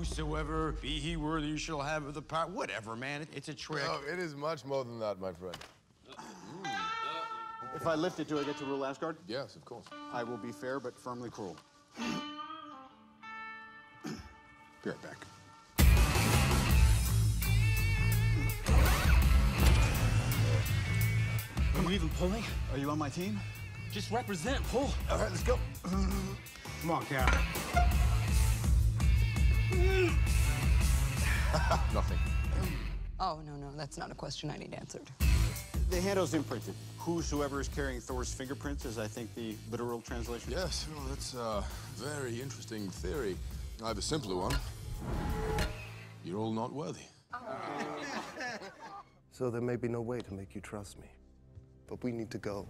whosoever be he worthy you shall have the power. Whatever, man. It's a trick. Oh, it is much more than that, my friend. If I lift it, do I get to rule Asgard? Yes, of course. I will be fair but firmly cruel. be right back. Are you even pulling? Are you on my team? Just represent, pull. All right, let's go. Come on, Cap. Nothing. Oh, no, no, that's not a question I need answered. The handle's imprinted. Whosoever is carrying Thor's fingerprints is, I think, the literal translation. Yes, well, that's a very interesting theory. I have a simpler one. You're all not worthy. So there may be no way to make you trust me. But we need to go.